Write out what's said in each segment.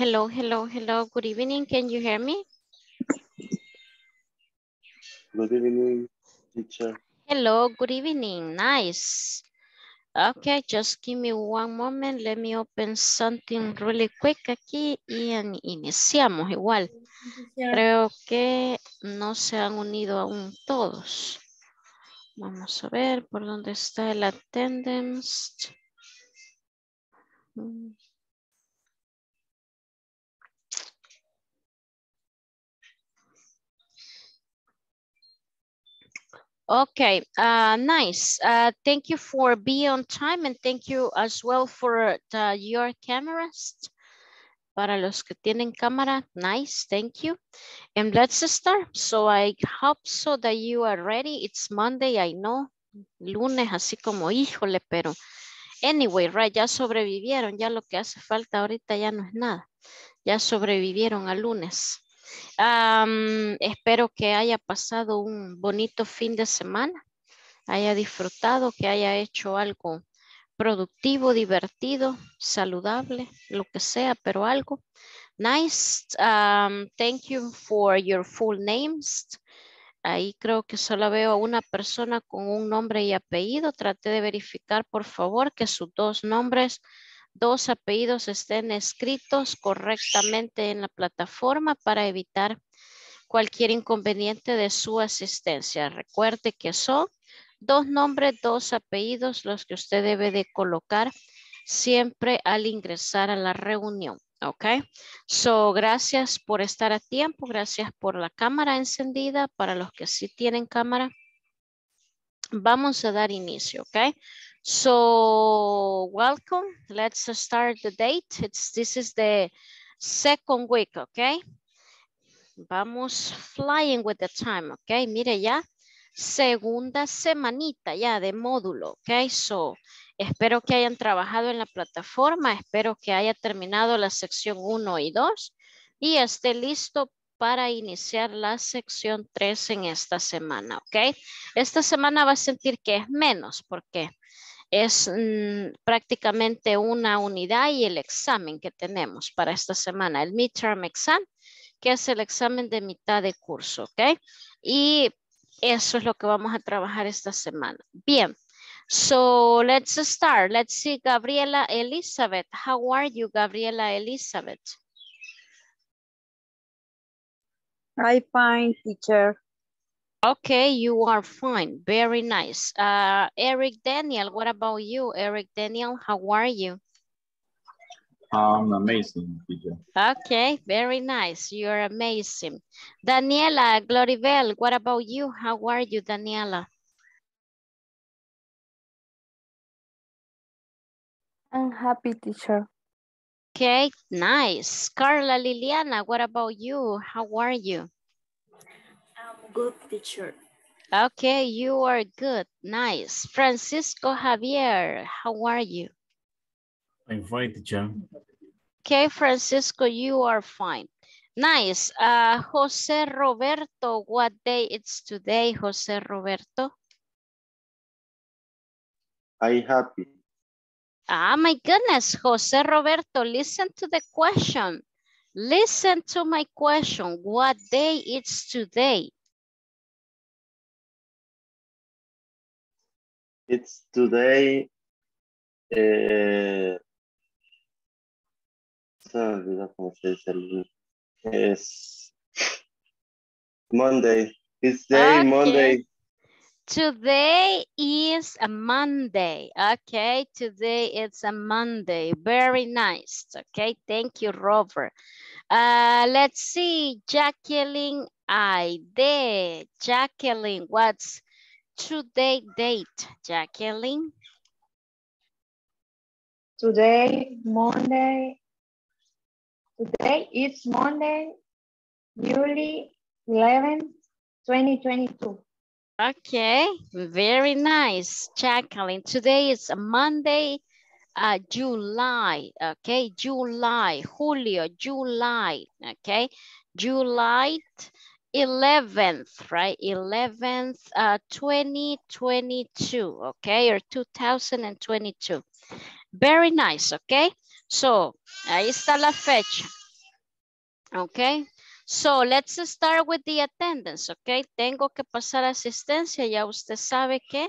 Hello, hello, hello. Good evening. Can you hear me? Good evening, teacher. Hello, good evening. Nice. Okay, just give me one moment. Let me open something really quick aquí y iniciamos igual. Creo que no se han unido aún todos. Vamos a ver por dónde está el attendance. Okay, uh, nice. Uh, thank you for being on time and thank you as well for the, your cameras. Para los que tienen cámara, nice, thank you. And let's start. So I hope so that you are ready. It's Monday, I know. Lunes, así como, híjole, pero anyway, right, ya sobrevivieron. Ya lo que hace falta ahorita ya no es nada. Ya sobrevivieron al lunes espero que haya pasado un bonito fin de semana, haya disfrutado, que haya hecho algo productivo, divertido, saludable, lo que sea, pero algo. Nice. thank you for your full names. Ahí creo que solo veo a una persona con un nombre y apellido. Trate de verificar, por favor, que sus dos nombres dos apellidos estén escritos correctamente en la plataforma para evitar cualquier inconveniente de su asistencia. Recuerde que son dos nombres, dos apellidos los que usted debe de colocar siempre al ingresar a la reunión. Ok, so gracias por estar a tiempo, gracias por la cámara encendida para los que sí tienen cámara. Vamos a dar inicio, ok. So welcome. Let's start the date. It's this is the second week, okay? Vamos flying with the time, okay? Mire ya, segunda semanita ya de módulo, okay? So espero que hayan trabajado en la plataforma, espero que haya terminado la sección 1 y 2 y esté listo para iniciar la sección 3 en esta semana, ¿ok? Esta semana va a sentir que es menos, porque es mm, prácticamente una unidad y el examen que tenemos para esta semana, el midterm exam, que es el examen de mitad de curso, ¿ok? Y eso es lo que vamos a trabajar esta semana. Bien, so let's start. Let's see, Gabriela Elizabeth. How are you, Gabriela Elizabeth? I'm fine, teacher. Okay, you are fine. Very nice. Uh, Eric Daniel, what about you? Eric Daniel, how are you? I'm amazing, teacher. Okay, very nice. You're amazing. Daniela Gloribel, what about you? How are you, Daniela? I'm happy, teacher. Okay, nice. Carla Liliana, what about you? How are you? Good teacher. Okay, you are good. Nice. Francisco Javier, how are you? I'm fine, teacher. Okay, Francisco, you are fine. Nice. Uh, Jose Roberto, what day it's today, Jose Roberto? I happy. Ah, my goodness, Jose Roberto, listen to the question. Listen to my question. What day it's today? It's today. Eh, olvidó cómo se dice es Monday. It's day Okay. Monday. Today is a Monday. Okay, today it's a Monday. Very nice. Okay, thank you, Robert. Uh, let's see, Jacqueline Aide. Jacqueline, what's today date, Jacqueline? Today, Monday. Today is Monday, July 11th, 2022. Okay, very nice, Jacqueline. Today is a Monday, uh, July, okay, July, Julio, July, okay, July 11th, right, 11th, uh, 2022, okay, or 2022. Very nice, okay. So, ahí está la fecha. Okay, so let's start with the attendance, okay? Tengo que pasar asistencia, ya usted sabe que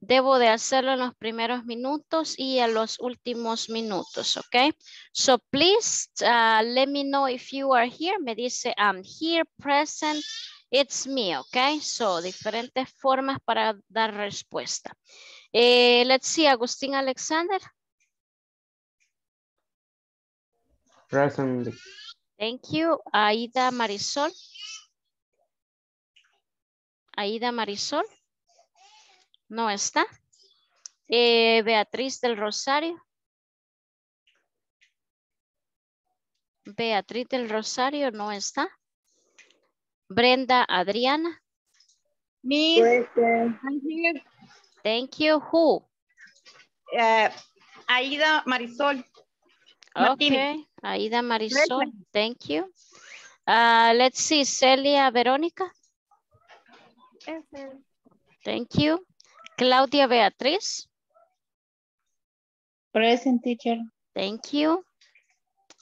debo de hacerlo en los primeros minutos y a los últimos minutos, okay? So please uh, let me know if you are here. Me dice I'm here, present, it's me, okay? So diferentes formas para dar respuesta. Eh, let's see, Agustín Alexander. Present. Thank you. Aida Marisol. Aida Marisol. No está. Eh, Beatriz del Rosario. Beatriz del Rosario no está. Brenda Adriana. I'm here. Thank you. Who? Uh, Aida Marisol. Okay. Aida Marisol. Thank you. Uh, let's see. Celia Verónica. Thank you. Claudia Beatriz. Present teacher. Thank you.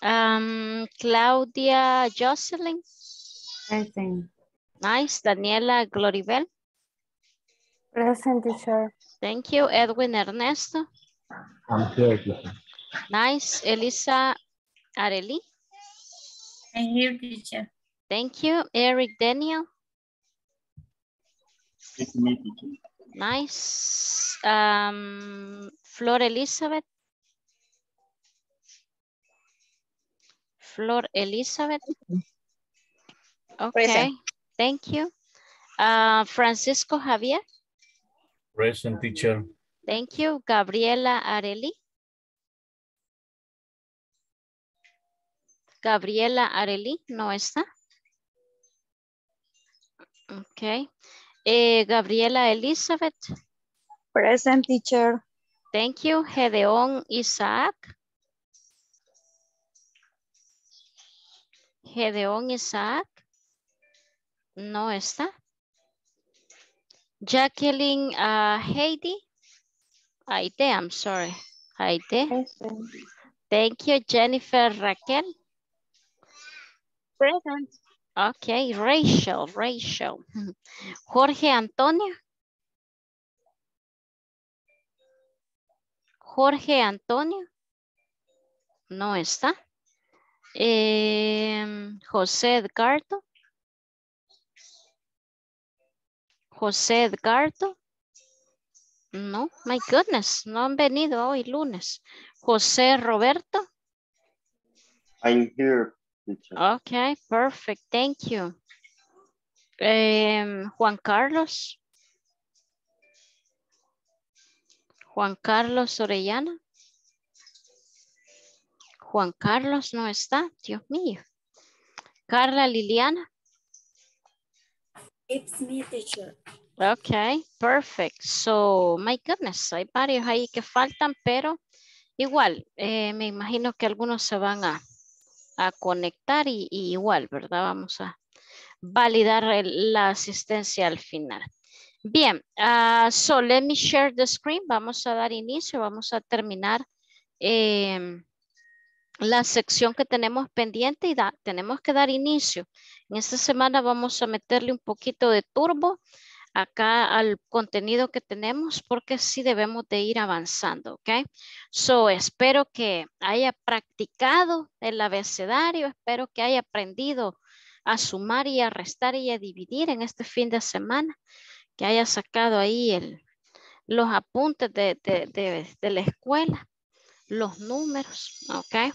Um, Claudia Jocelyn. Present. Nice. Daniela Gloribel. Present teacher. Thank you. Edwin Ernesto. I'm here, teacher. Nice. Elisa Areli. I'm here, teacher. Thank you. Eric Daniel. It's me, teacher. Nice. Um, Flor Elizabeth. Flor Elizabeth. Okay. Present. Thank you. Uh, Francisco Javier. Present, teacher. Thank you. Gabriela Areli. Gabriela Areli no está. Ok. Eh, Gabriela Elizabeth. Present teacher. Thank you. Gedeón Isaac. Gedeón Isaac. No está. Jacqueline uh, Heidi. Aide, I'm sorry. Aide. Present. Thank you. Jennifer Raquel. Present. Okay, Rachel, Rachel. Jorge Antonio. Jorge Antonio. No está. Em, José Edgardo. José Edgardo. No, my goodness, no han venido hoy lunes. José Roberto. I'm here. Okay, perfect. Thank you. Em, Juan Carlos. Juan Carlos Orellana. Juan Carlos no está, Dios mío. Carla Liliana. It's me, teacher. Okay, perfect. So, my goodness, hay varios ahí que faltan, pero igual, eh, me imagino que algunos se van a, a conectar y, igual, ¿verdad? Vamos a validar la asistencia al final. Bien, ah, so let me share the screen. Vamos a dar inicio, vamos a terminar em, la sección que tenemos pendiente y tenemos que dar inicio. En esta semana vamos a meterle un poquito de turbo acá al contenido que tenemos porque sí debemos de ir avanzando, ¿ok? So, espero que haya practicado el abecedario, espero que haya aprendido a sumar y a restar y a dividir en este fin de semana, que haya sacado ahí el, los apuntes de, de- de- de la escuela, los números, ¿ok?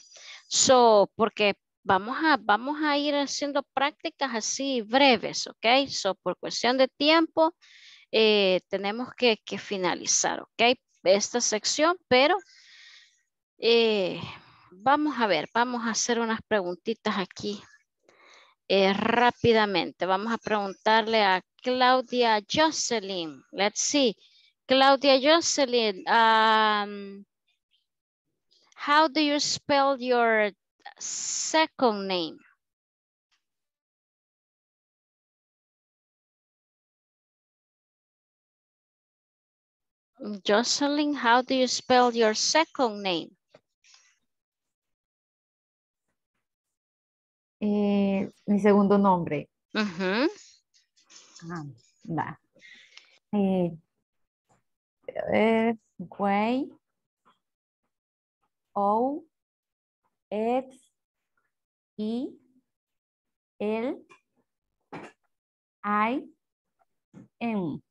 So, porque vamos a, vamos a ir haciendo prácticas así breves, ¿ok? So, por cuestión de tiempo, eh, tenemos que, que finalizar, ¿ok? Esta sección, pero eh, vamos a ver, vamos a hacer unas preguntitas aquí eh, rápidamente. Vamos a preguntarle a Claudia Jocelyn. Let's see. Claudia Jocelyn, um, how do you spell your second name? Jocelyn, how do you spell your second name? Eh, mi segundo nombre. Ujú. Ah, va. Eh, es Way. O. X. E. L. I. M.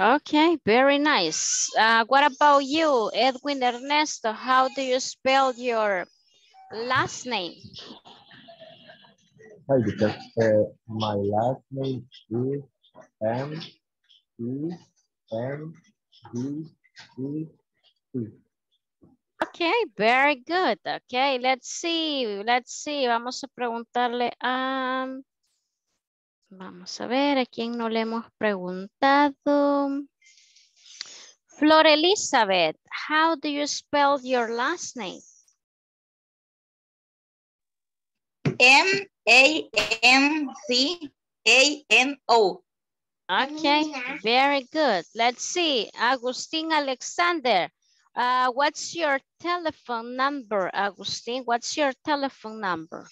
Okay, very nice. Uh, what about you, Edwin Ernesto? How do you spell your last name? Hi, teacher. Uh, my last name is M E N D E T. Okay, very good. Okay, let's see, let's see. Vamos a preguntarle a... Vamos a ver, ¿a quién no le hemos preguntado? Flor Elizabeth, how do you spell your last name? M A M C A N O. Okay, very good. Let's see, Agustin Alexander. Uh, what's your telephone number, Agustin? What's your telephone number?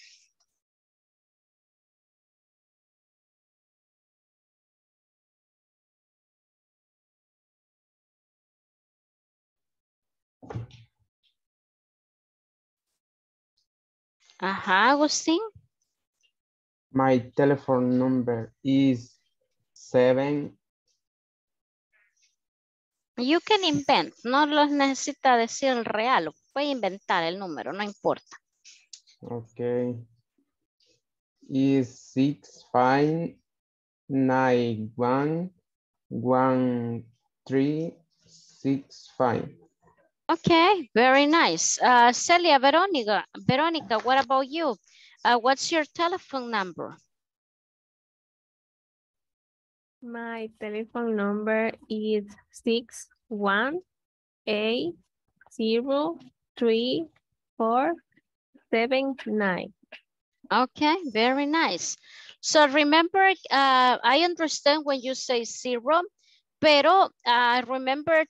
Ajá, Agustín. My telephone number is seven. You can invent, no los necesita decir el real, puede inventar el número, no importa. Okay. Is six five nine one one three six five. Okay, very nice. Uh, Celia Veronica, Veronica, what about you? Uh, what's your telephone number? My telephone number is six one eight zero three four seven nine. Okay, very nice. So remember, uh, I understand when you say zero, pero uh, remember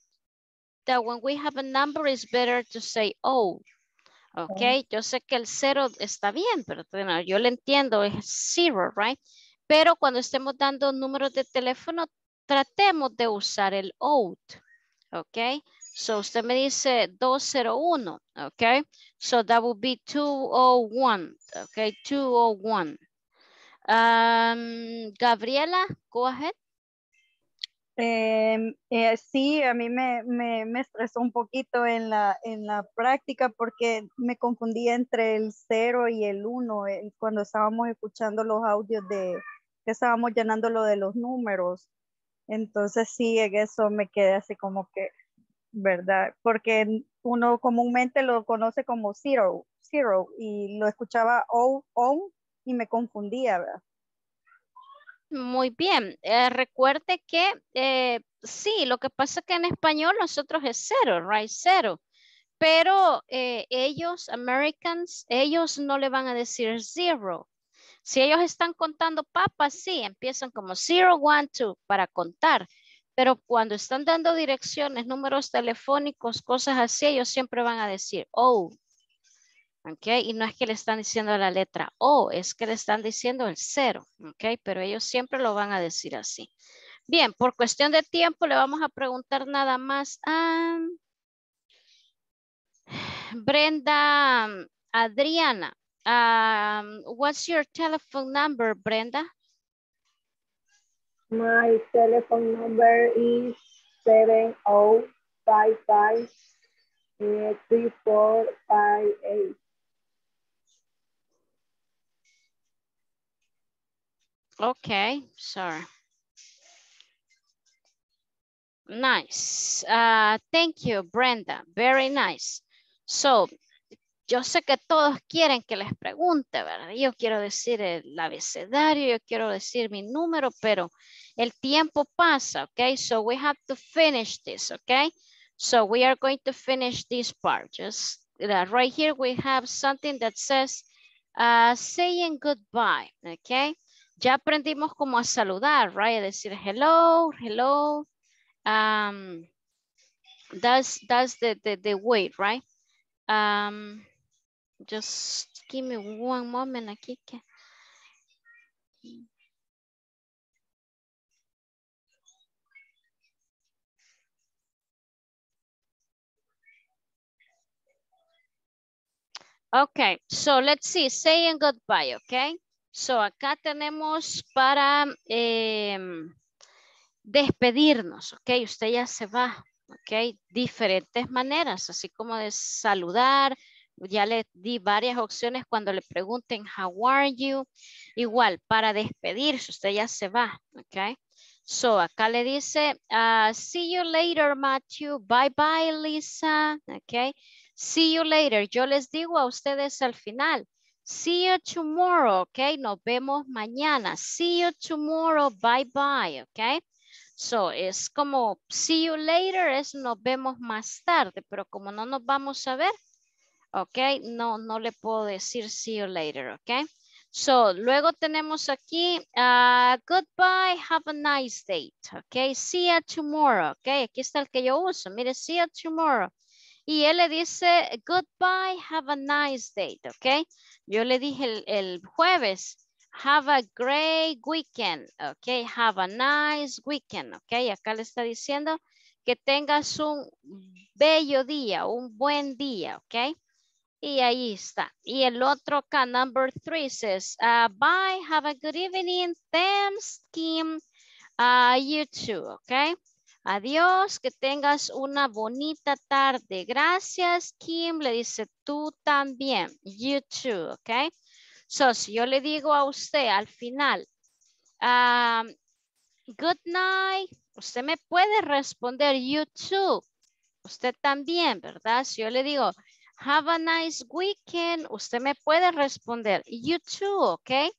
that when we have a number, it's better to say oh. Ok, yo sé que el cero está bien, pero yo le entiendo, es zero, right? Pero cuando estemos dando números de teléfono, tratemos de usar el out. Ok, so usted me dice 201. Ok, so that would be 201. Ok, 201. Um, Gabriela, go ahead. Eh, eh, sí, a mí me, me, me, estresó un poquito en la, en la práctica porque me confundía entre el 0 y el 1 cuando estábamos escuchando los audios de estábamos llenando lo de los números. Entonces sí, eso me quedé así como que, ¿verdad? Porque uno comúnmente lo conoce como zero, zero y lo escuchaba o, on y me confundía, ¿verdad? Muy bien. Eh, recuerde que eh, sí, lo que pasa es que en español nosotros es cero, right? Cero. Pero eh, ellos, Americans, ellos no le van a decir zero. Si ellos están contando papas, sí, empiezan como zero, one, two para contar. Pero cuando están dando direcciones, números telefónicos, cosas así, ellos siempre van a decir, oh, ¿ok? Y no es que le están diciendo la letra O, es que le están diciendo el cero, ¿ok? Pero ellos siempre lo van a decir así. Bien, por cuestión de tiempo le vamos a preguntar nada más a Brenda Adriana. Um, what's your telephone number, Brenda? My telephone number is 7055 3458. Okay, sorry. Nice. Uh, thank you, Brenda. Very nice. So, yo sé que todos quieren que les pregunte, ¿verdad? Yo quiero decir el abecedario, yo quiero decir mi número, pero el tiempo pasa, okay? So we have to finish this, okay? So we are going to finish this part. Just uh, right here we have something that says uh, saying goodbye, okay? Ya aprendimos cómo a saludar, right? Decir hello, hello. Um, that's that's the, the, the way, right? Um, Just give me one moment aquí. Okay, so let's see, saying goodbye, okay? So acá tenemos para em, despedirnos, ok? Usted ya se va, ok? Diferentes maneras, así como de saludar, ya le di varias opciones cuando le pregunten how are you. Igual, para despedirse, usted ya se va, ok? So, acá le dice, ah, see you later, Matthew. Bye bye, Lisa. Ok. See you later. Yo les digo a ustedes al final. See you tomorrow, ok. Nos vemos mañana. See you tomorrow. Bye bye, ok. So, es como see you later, es nos vemos más tarde, pero como no nos vamos a ver, ok, no, no le puedo decir see you later, ok. So, luego tenemos aquí, uh, goodbye, have a nice date, ok. See you tomorrow, ok. Aquí está el que yo uso, mire, see you tomorrow. Y él le dice, goodbye, have a nice date, ok. Yo le dije el, el jueves, have a great weekend, ok. Have a nice weekend, ok. Acá le está diciendo que tengas un bello día, un buen día, ok. Y ahí está. Y el otro acá, number three, says, uh, bye, have a good evening, thanks, Kim, uh, you too, ok. Adiós, que tengas una bonita tarde. Gracias, Kim, le dice tú también, you too, ok. So, si yo le digo a usted al final, um, good night, usted me puede responder, you too. Usted también, ¿verdad? Si yo le digo, have a nice weekend, usted me puede responder, you too, ¿ok?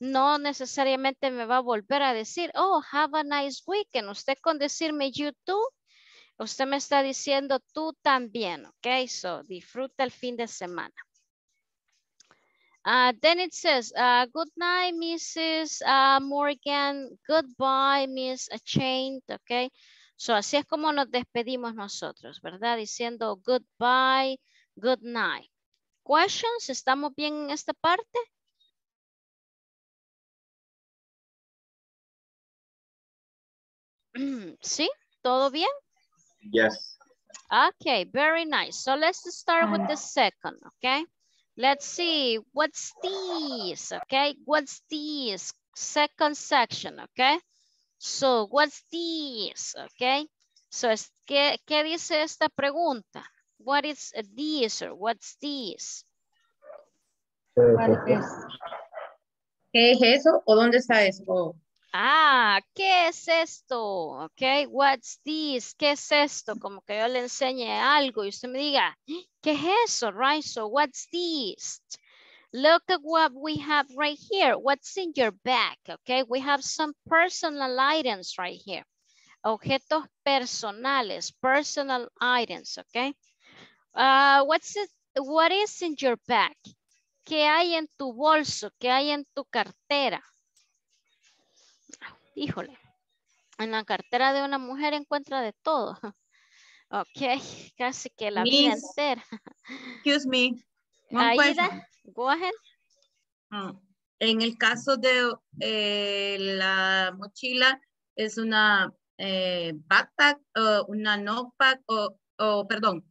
No necesariamente me va a volver a decir, oh, have a nice weekend. Usted con decirme you too, usted me está diciendo tú también, ¿ok? So, disfruta el fin de semana. Uh, then it says, uh, good night, Mrs. Uh, Morgan. Goodbye, Miss Chain. Ok. So, así es como nos despedimos nosotros, ¿verdad? Diciendo goodbye, good night. Questions? ¿Estamos bien en esta parte? ¿Sí? ¿Todo bien? Yes. Okay, very nice. So let's start with the second, okay? Let's see, what's this, okay? What's this? Second section, okay? So, what's this, okay? So, es, ¿qué, ¿qué dice esta pregunta? What is this or what's this? ¿Qué es eso o dónde está eso? Ah, ¿qué es esto? Ok, what's this? ¿Qué es esto? Como que yo le enseñe algo y usted me diga, ¿qué es eso? Right, so what's this? Look at what we have right here. What's in your bag? Okay, we have some personal items right here. Objetos personales, personal items, okay? Uh, what's it, what is in your bag? ¿Qué hay en tu bolso? ¿Qué hay en tu cartera? Híjole, en la cartera de una mujer encuentra de todo. Ok, casi que la vida Miss, entera. Excuse me. Aida, go ahead. Ah, En el caso de eh, la mochila, es una eh, backpack, o una notebook, o, o, perdón,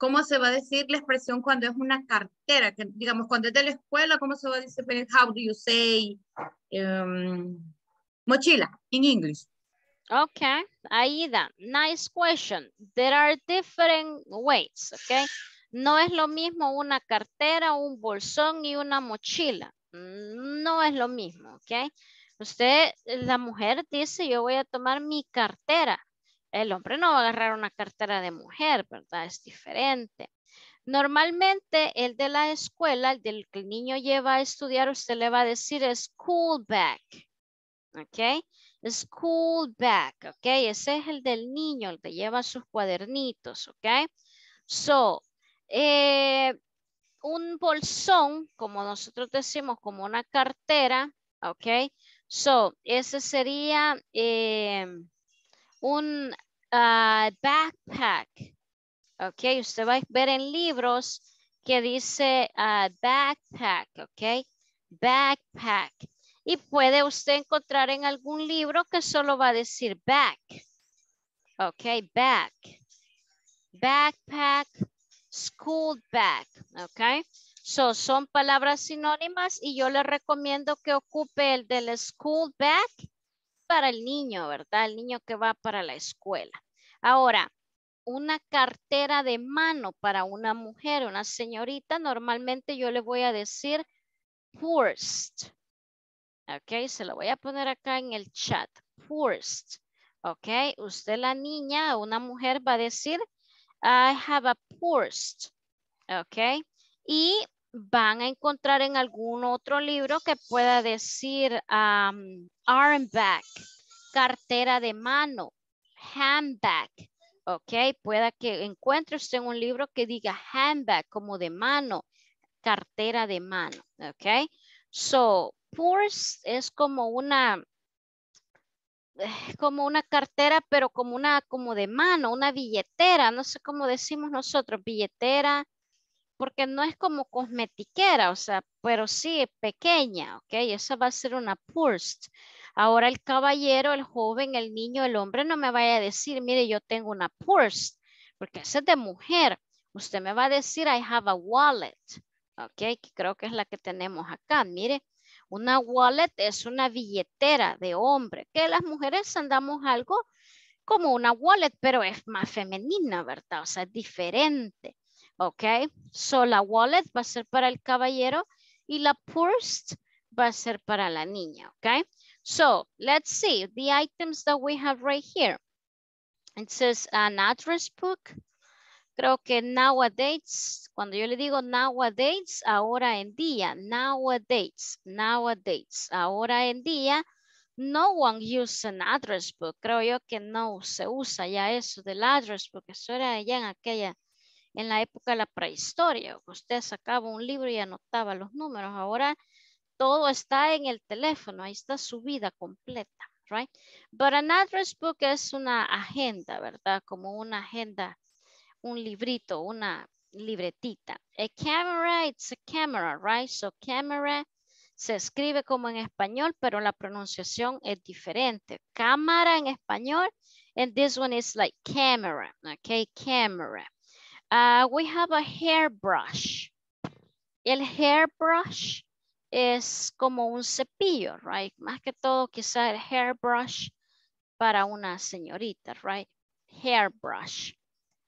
¿cómo se va a decir la expresión cuando es una cartera? Digamos, cuando es de la escuela, ¿cómo se va a decir? How do you say? um, mochila, in English. Okay, Aida, nice question. There are different ways, okay? No es lo mismo una cartera, un bolsón y una mochila. No es lo mismo, ok? Usted, la mujer dice, yo voy a tomar mi cartera. El hombre no va a agarrar una cartera de mujer, ¿verdad? Es diferente. Normalmente, el de la escuela, el del que el niño lleva a estudiar, usted le va a decir school bag. ¿Ok? School bag, ¿ok? Ese es el del niño, el que lleva sus cuadernitos, ¿ok? So, eh, un bolsón, como nosotros decimos, como una cartera, ¿ok? So, ese sería eh, un ah, backpack, ¿ok? Usted va a ver en libros que dice ah, backpack, ¿ok? Backpack. Y puede usted encontrar en algún libro que solo va a decir back. Ok, back. Backpack, school bag, ok. So, son palabras sinónimas y yo le recomiendo que ocupe el del school bag para el niño, ¿verdad? El niño que va para la escuela. Ahora, una cartera de mano para una mujer, una señorita, normalmente yo le voy a decir purse. Ok, se lo voy a poner acá en el chat. Purse. Ok, usted la niña, una mujer va a decir, I have a purse. Ok, y van a encontrar en algún otro libro que pueda decir um, arm bag, cartera de mano, handbag. Ok, pueda que encuentre usted en un libro que diga handbag como de mano, cartera de mano. Ok, so purse es como una eh, como una cartera, pero como una como de mano, una billetera, no sé cómo decimos nosotros, billetera, porque no es como cosmetiquera, o sea, pero sí pequeña, ok, esa va a ser una purse. Ahora el caballero, el joven, el niño, el hombre no me vaya a decir, mire, yo tengo una purse, porque esa es de mujer. Usted me va a decir, I have a wallet, ok, que creo que es la que tenemos acá. Mire, una wallet es una billetera de hombre, que las mujeres andamos algo como una wallet, pero es más femenina, ¿verdad? O sea, es diferente. ¿Ok? So la wallet va a ser para el caballero y la purse va a ser para la niña. ¿Ok? So let's see the items that we have right here. It says an address book. Creo que nowadays, cuando yo le digo nowadays, ahora en día, nowadays, nowadays, ahora en día, no one uses an address book. Creo yo que no se usa ya eso del address book. Eso era ya en aquella en la época de la prehistoria. Usted sacaba un libro y anotaba los números. Ahora todo está en el teléfono. Ahí está su vida completa. Right? But an address book es una agenda, ¿verdad? Como una agenda, un librito, una libretita. A camera, it's a camera, right? So camera se escribe como en español, pero la pronunciación es diferente. Cámara en español, and this one is like camera, okay? Camera. Uh, we have a hairbrush. El hairbrush es como un cepillo, right? Más que todo quizá el hairbrush para una señorita, right? Hairbrush.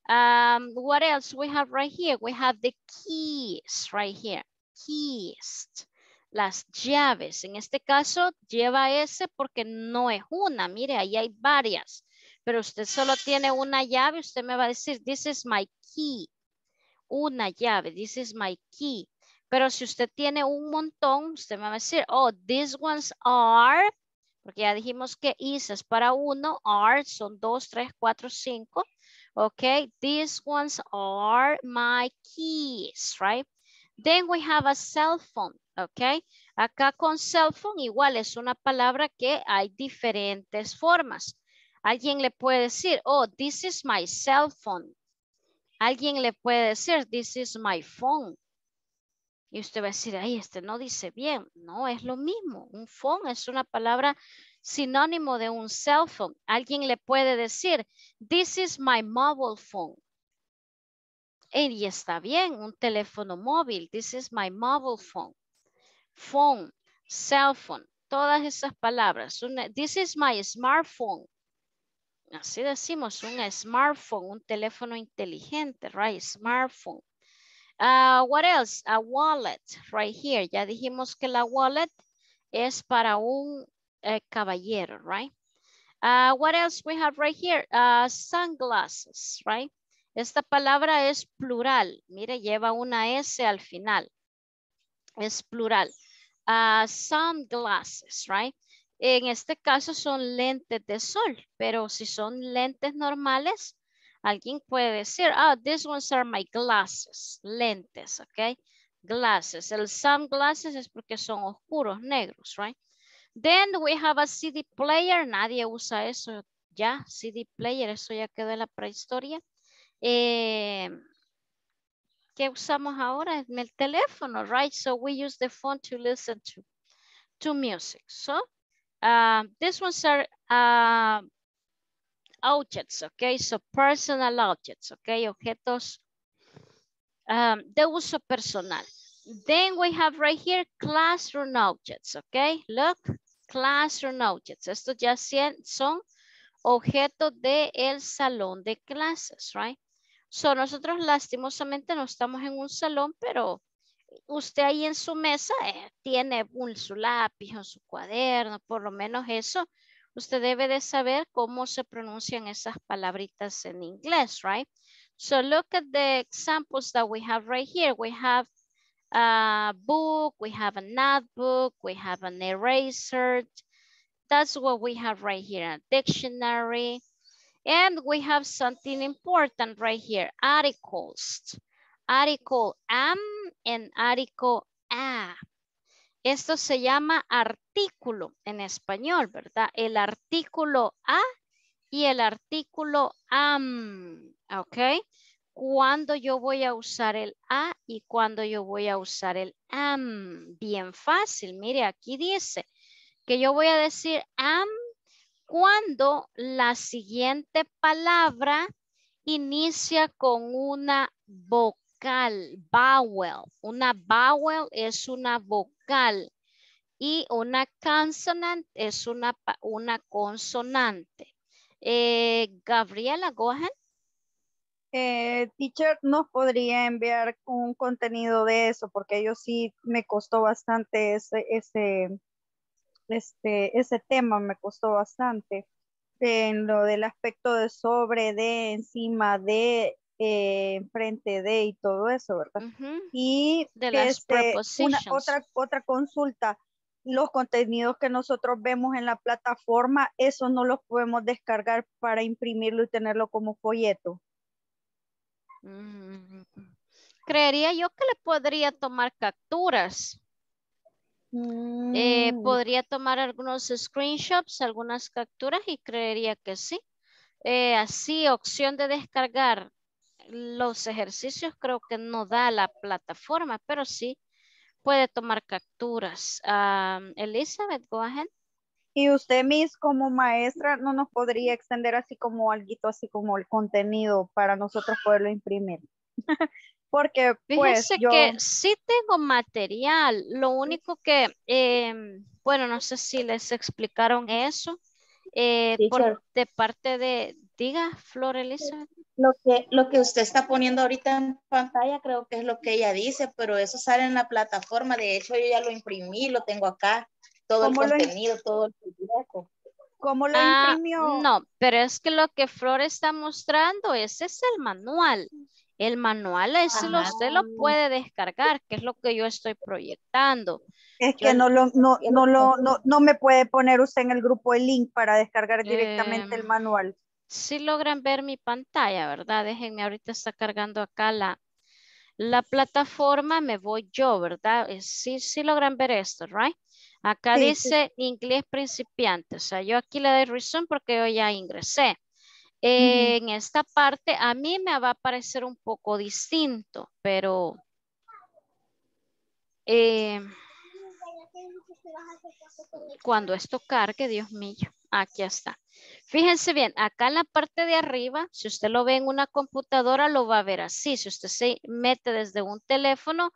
Um, what else we have right here? We have the keys right here. Keys. Las llaves. En este caso lleva ese porque no es una. Mire, ahí hay varias pero usted solo tiene una llave, usted me va a decir, this is my key. Una llave, this is my key. Pero si usted tiene un montón, usted me va a decir, oh, these ones are, porque ya dijimos que is es para uno, are son dos, tres, cuatro, cinco. Ok, these ones are my keys, right? Then we have a cell phone, ok. Acá con cell phone igual es una palabra que hay diferentes formas. Alguien le puede decir, oh, this is my cell phone. Alguien le puede decir, this is my phone. Y usted va a decir, ay, este no dice bien. No, es lo mismo. Un phone es una palabra sinónimo de un cell phone. Alguien le puede decir, this is my mobile phone. Y está bien, un teléfono móvil. This is my mobile phone. Phone, cell phone, todas esas palabras. This is my smartphone. Así decimos, un smartphone, un teléfono inteligente, right? Smartphone. Uh, what else? A wallet, right here. Ya dijimos que la wallet es para un eh, caballero, right? Uh, what else we have right here? Uh, sunglasses, right? Esta palabra es plural. Mire, lleva una S al final. Es plural. sunglasses, right? En este caso son lentes de sol, pero si son lentes normales, alguien puede decir, ah, these ones are my glasses, lentes, ok? Glasses. El sunglasses es porque son oscuros, negros, right? Then we have a CD player. Nadie usa eso ya. CD player, eso ya quedó en la prehistoria. Eh, ¿Qué usamos ahora? En el teléfono, right? So we use the phone to listen to, to music. So uh, these ones are uh, objects, okay? So personal objects, okay? Objetos um, de uso personal. Then we have right here classroom objects, okay? Look, classroom objects. Estos ya son objetos de el salón de clases, right? So nosotros lastimosamente no estamos en un salón, pero usted ahí en su mesa eh, tiene un, su lápiz o su cuaderno, por lo menos eso. Usted debe de saber cómo se pronuncian esas palabritas en inglés, right? So look at the examples that we have right here. We have a book, we have a notebook, we have an eraser. That's what we have right here, a dictionary. And we have something important right here, articles. Article am and article a. Esto se llama artículo en español, ¿verdad? El artículo a y el artículo am, ¿ok? cuándo yo voy a usar el a y cuándo yo voy a usar el am. Bien fácil, mire, aquí dice que yo voy a decir am cuando la siguiente palabra inicia con una vocal, vowel. Una vowel es una vocal y una consonant es una, una consonante. Eh, Gabriela, go ahead. Eh, teacher nos podría enviar un contenido de eso porque yo sí me costó bastante ese, ese, este, ese tema, me costó bastante en lo del aspecto de sobre, de, encima de, eh, frente de y todo eso, ¿verdad? Y de las este, una, otra, otra consulta, los contenidos que nosotros vemos en la plataforma, eso no los podemos descargar para imprimirlo y tenerlo como folleto. Mm, creería yo que le podría tomar capturas. Eh, Mm. podría tomar algunos screenshots, algunas capturas y creería que sí. Eh, así, opción de descargar los ejercicios creo que no da la plataforma, pero sí puede tomar capturas. Ah, Elizabeth, go ahead. Y usted, Miss, como maestra, no nos podría extender así como algo, así como el contenido para nosotros poderlo imprimir. Porque, pues, Fíjese yo... que sí tengo material. Lo único que, em, bueno, no sé si les explicaron eso. eh, por- Teacher. de parte de, diga, Flor Elizabeth. Lo que, lo que usted está poniendo ahorita en pantalla creo que es lo que ella dice, pero eso sale en la plataforma. De hecho, yo ya lo imprimí, lo tengo acá. Todo el ¿Cómo lo im- contenido, todo el PDF. ¿Cómo lo Ah, imprimió? no, pero es que lo que Flor está mostrando, ese es el manual. El manual ese lo- usted lo puede descargar, que es lo que yo estoy proyectando. Es Yo que no, lo, no, no, lo, no, no me puede poner usted en el grupo el link para descargar directamente el Em, manual. Si logran ver mi pantalla, ¿verdad? Déjenme, ahorita está cargando acá la, la plataforma, me voy yo, ¿verdad? Eh, Sí, sí logran ver esto, ¿right? Acá Sí, sí. dice inglés principiante, o sea, yo aquí le doy resumen porque yo ya ingresé. Eh, En esta parte a mí me va a parecer un poco distinto, pero eh, cuando esto cargue, Dios mío, aquí está. Fíjense bien, acá en la parte de arriba, si usted lo ve en una computadora, lo va a ver así. Si usted se mete desde un teléfono,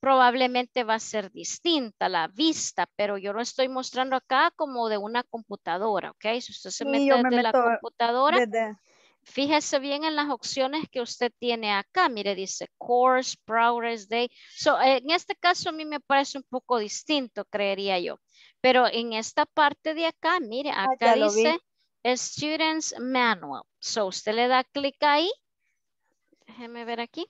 probablemente va a ser distinta la vista, pero yo lo estoy mostrando acá como de una computadora, ¿ok? Si usted se mete me desde la computadora, Desde, fíjese bien en las opciones que usted tiene acá. Mire, dice Course, Progress Day. So, en este caso a mí me parece un poco distinto, creería yo. Pero en esta parte de acá, mire, acá Ah, lo vi. dice Students Manual. So, usted le da clic ahí. Déjeme ver aquí.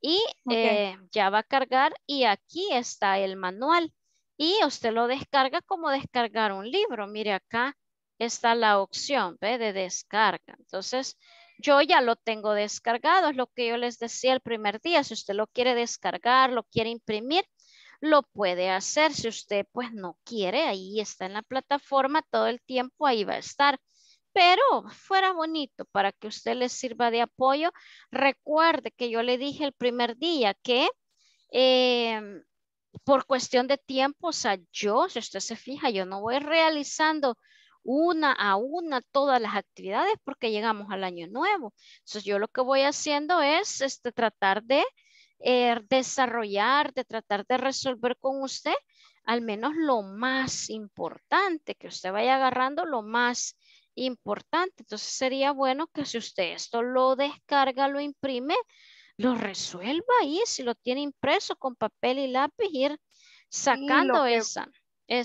Y Ok. eh, ya va a cargar y aquí está el manual. Y usted lo descarga como descargar un libro. Mire acá está la opción ¿ve? de descarga. Entonces, yo ya lo tengo descargado. Es lo que yo les decía el primer día. Si usted lo quiere descargar, lo quiere imprimir, lo puede hacer. Si usted pues no quiere, ahí está en la plataforma todo el tiempo, ahí va a estar. pero fuera bonito para que usted le sirva de apoyo. Recuerde que yo le dije el primer día que em, por cuestión de tiempo, o sea, yo, si usted se fija, yo no voy realizando una a una todas las actividades porque llegamos al año nuevo. Entonces yo lo que voy haciendo es este, tratar de eh, desarrollar, de tratar de resolver con usted al menos lo más importante, que usted vaya agarrando lo más importante. Entonces sería bueno que si usted esto lo descarga, lo imprime, lo resuelva ahí, si lo tiene impreso con papel y lápiz, ir sacando esa.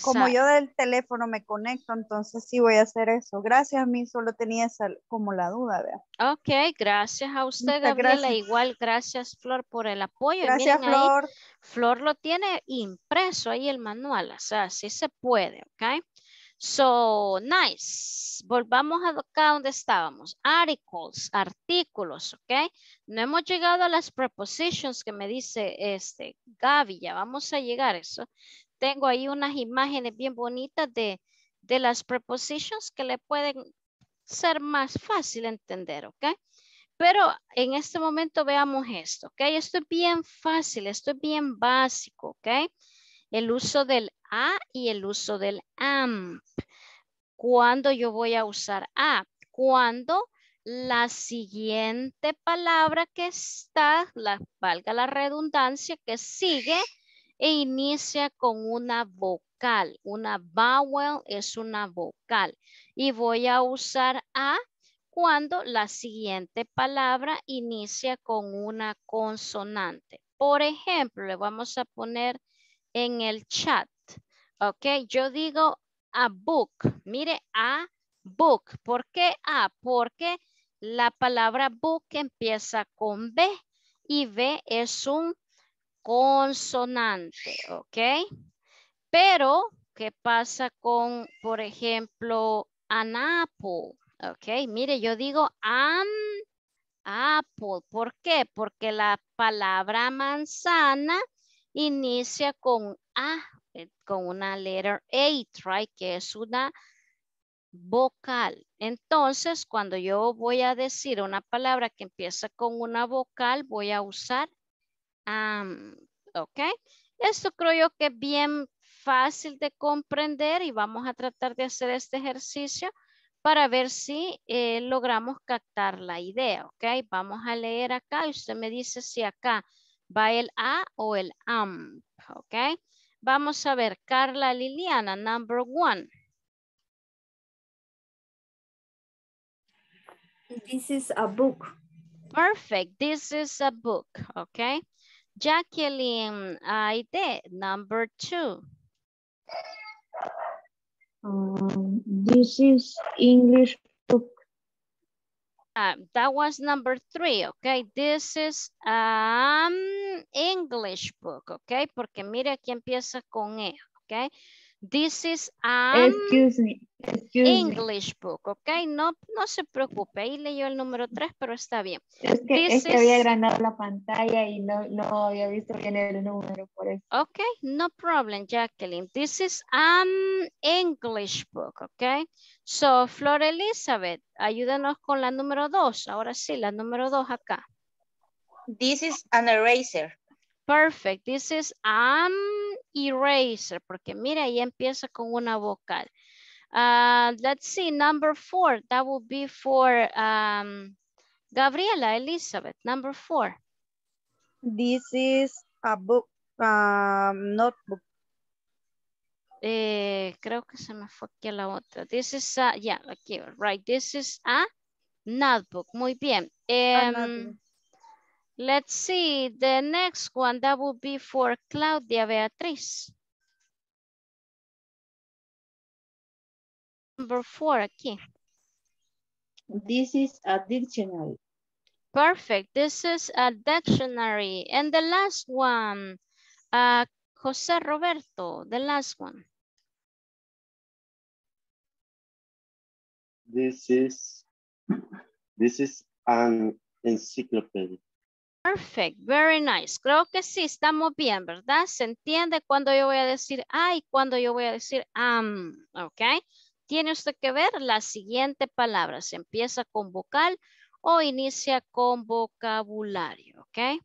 Como yo del teléfono me conecto, entonces sí voy a hacer eso. Gracias, a mí solo tenía esa como la duda, vea. Ok, gracias a usted, Muchas Gabriela. gracias. Igual, gracias, Flor, por el apoyo. Gracias, miren ahí, Flor. Flor lo tiene impreso ahí el manual, o sea, sí se puede, ¿ok? So, nice. Volvamos a acá donde estábamos. Articles, artículos, ¿ok? No hemos llegado a las prepositions que me dice este Gaby, ya vamos a llegar a eso. Tengo ahí unas imágenes bien bonitas de, de las prepositions que le pueden ser más fácil entender, ¿ok? Pero en este momento veamos esto, ¿ok? Esto es bien fácil, esto es bien básico, ¿ok? El uso del a y el uso del am. ¿Cuándo yo voy a usar a? Cuando la siguiente palabra que está, la, valga la redundancia, que sigue e inicia con una vocal. Una vowel es una vocal. Y voy a usar a cuando la siguiente palabra inicia con una consonante. Por ejemplo, le vamos a poner en el chat. Ok, yo digo a book. Mire, a book. ¿Por qué a? Porque la palabra book empieza con B y B es un consonante, ¿ok? Pero, ¿qué pasa con, por ejemplo, an apple? Ok, mire, yo digo an apple. ¿Por qué? Porque la palabra manzana inicia con A, eh, con una letter A, right? Que es una vocal. Entonces, cuando yo voy a decir una palabra que empieza con una vocal, voy a usar am, ¿ok? Esto creo yo que es bien fácil de comprender y vamos a tratar de hacer este ejercicio para ver si eh, logramos captar la idea, ¿ok? Vamos a leer acá y usted me dice si acá va el a o el am, ¿ok? Vamos a ver, Carla Liliana, number one. This is a book. Perfect. This is a book. Okay. Jacqueline Aide, number two. Um, this is English book. Uh, that was number three. Okay. This is um English book. Okay. Porque mire aquí empieza con E. Okay. This is um Excuse me. Excuse me. English book. Okay. No, no se preocupe. Ahí leyó el número tres, pero está bien. Es que, que había is- agrandado la pantalla y no, no había visto bien el número, por eso. Okay, no problem, Jacqueline. This is an English book, okay? So, Flor Elizabeth, ayúdanos con la número dos. Ahora sí, la número dos acá. This is an eraser. Perfect. This is an eraser, porque mira, ahí empieza con una vocal. Uh, let's see, number four. That will be for um, Gabriela Elizabeth, number four. This is a book, um, notebook. Eh, creo que se me fue aquí la otra. This is a, yeah, aquí, right. This is a notebook. Muy bien. Em, notebook. Let's see, the next one, that will be for Claudia Beatriz. Number four aquí. This is a dictionary. Perfect. This is a dictionary. And the last one, uh, Jose Roberto, the last one. This is this is an encyclopedia. Perfect, very nice. Creo que sí, estamos bien, ¿verdad? Se entiende cuando yo voy a decir I, cuando yo voy a decir am, ¿ok? Tiene usted que ver la siguiente palabra. Se empieza con vocal o inicia con vocabulario, ¿ok?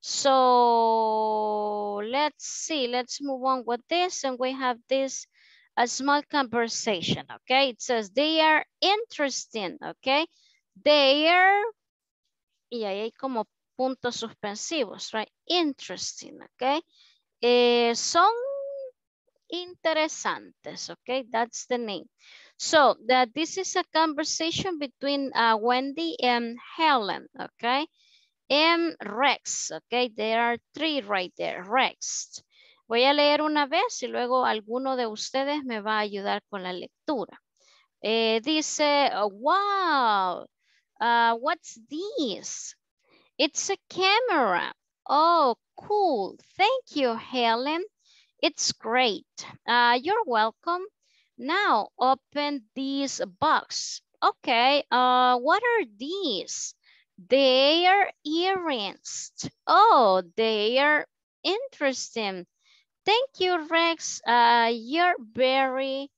So let's see, let's move on with this and we have this a small conversation, okay? It says they are interesting, okay? They are, y ahí hay como puntos suspensivos, right? Interesting, okay? Eh, son interesantes, okay? That's the name. So that this is a conversation between uh, Wendy and Helen, okay? And Rex, okay? There are three right there, Rex. Voy a leer una vez y luego alguno de ustedes me va a ayudar con la lectura. Eh, dice, oh, wow, uh, what's this? It's a camera. Oh, cool. Thank you, Helen. It's great. Uh, you're welcome. Now open this box. Okay, uh, what are these? They are earrings. Oh, they are interesting. Thank you, Rex. Uh, you're very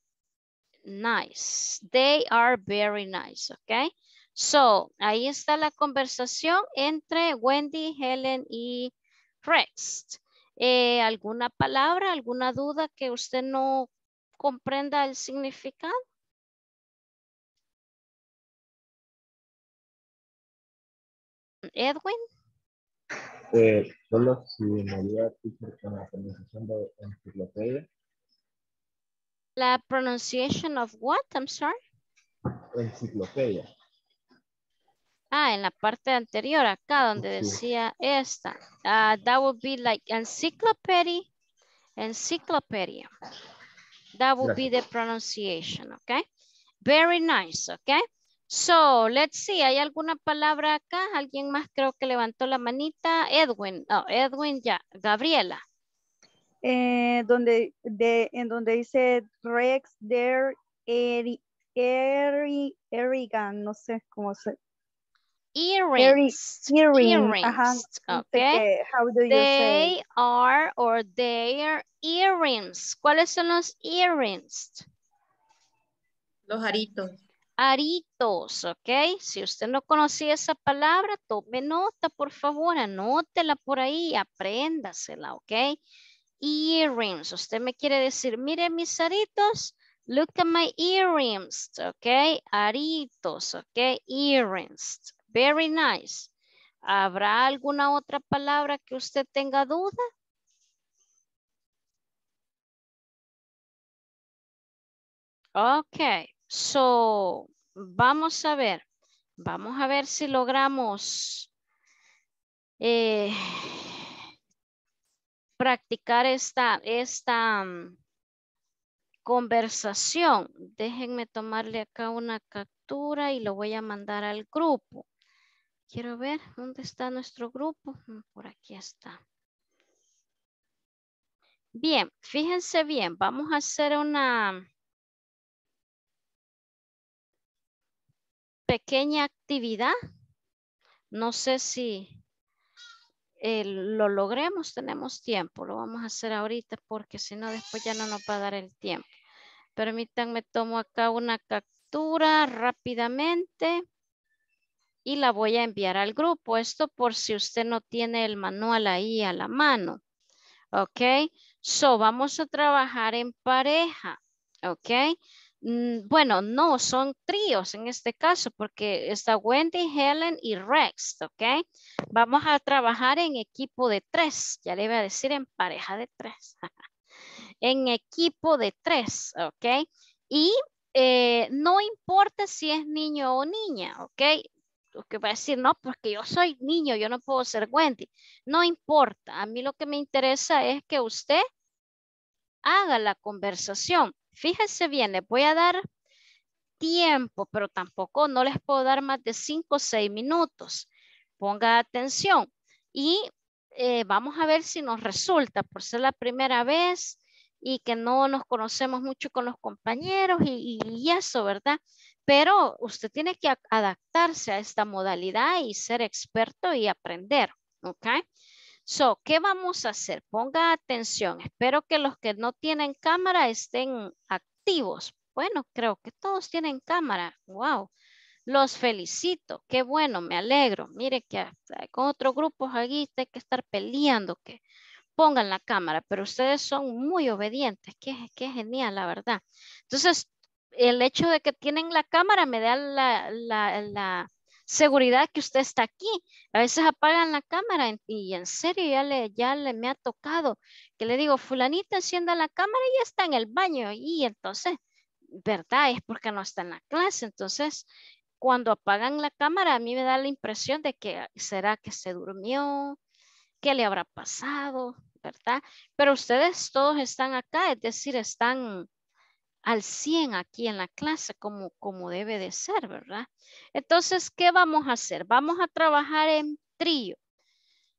nice. They are very nice, okay? So, ahí está la conversación entre Wendy, Helen y Rex. Eh, ¿Alguna palabra, alguna duda que usted no comprenda el significado? Edwin? Eh, solo si teacher, con la pronunciación de enciclopedia. La pronunciation of what? I'm sorry. Enciclopedia. Ah, en la parte anterior, acá donde decía esta. Ah, that would be like encyclopedia. Encyclopedia. That would be the pronunciation, okay? Very nice, okay? So, let's see, ¿hay alguna palabra acá? ¿Alguien más creo que levantó la manita? Edwin, no, Edwin ya. Gabriela. Eh, donde, de, en donde dice Rex, there, Eri, Eri, Erigan, no sé cómo se. Earrings. Earrings, sé okay? qué, how do you They say? are or they are earrings. ¿Cuáles son los earrings? Los aritos. Aritos, ¿ok? Si usted no conocía esa palabra, tome nota, por favor, anótela por ahí, apréndasela, ¿ok? Earrings, usted me quiere decir, mire mis aritos, look at my earrings, ¿ok? Aritos, ¿ok? Earrings, very nice. ¿Habrá alguna otra palabra que usted tenga duda? Ok, so vamos a ver, vamos a ver si logramos eh, practicar esta, esta mm, conversación. Déjenme tomarle acá una captura y lo voy a mandar al grupo. Quiero ver dónde está nuestro grupo. Mm, Por aquí está. Bien, fíjense bien, vamos a hacer una pequeña actividad. No sé si eh, lo logremos, tenemos tiempo. Lo vamos a hacer ahorita porque si no después ya no nos va a dar el tiempo. Permítanme, tomo acá una captura rápidamente y la voy a enviar al grupo. Esto por si usted no tiene el manual ahí a la mano. Ok, so vamos a trabajar en pareja. Ok, Mm, bueno, no, son tríos en este caso porque está Wendy, Helen y Rex, ¿ok? Vamos a trabajar en equipo de tres, ya le iba a decir en pareja de tres. en equipo de tres, ¿ok? Y eh, no importa si es niño o niña, ¿ok? Que va a decir, no, porque yo soy niño, yo no puedo ser Wendy. No importa, a mí lo que me interesa es que usted haga la conversación. Fíjense bien, les voy a dar tiempo, pero tampoco no les puedo dar más de cinco o seis minutos. Ponga atención y eh, vamos a ver si nos resulta por ser la primera vez y que no nos conocemos mucho con los compañeros y, y eso, ¿verdad? Pero usted tiene que adaptarse a esta modalidad y ser experto y aprender, ¿ok? So, ¿qué vamos a hacer? Ponga atención. Espero que los que no tienen cámara estén activos. Bueno, creo que todos tienen cámara. Wow. Los felicito. Qué bueno, me alegro. Mire que con otros grupos aquí hay que estar peleando que pongan la cámara, pero ustedes son muy obedientes. Qué, qué genial, la verdad. Entonces, el hecho de que tienen la cámara me da la, la, seguridad que usted está aquí. A veces apagan la cámara en- y en serio ya le, ya le me ha tocado que le digo, fulanita encienda la cámara y ya está en el baño y entonces, ¿verdad? Es porque no está en la clase. Entonces, cuando apagan la cámara, a mí me da la impresión de que será que se durmió, qué le habrá pasado, ¿verdad? Pero ustedes todos están acá, es decir, están al 100 aquí en la clase como, como debe de ser, ¿verdad? Entonces, ¿qué vamos a hacer? Vamos a trabajar en trío,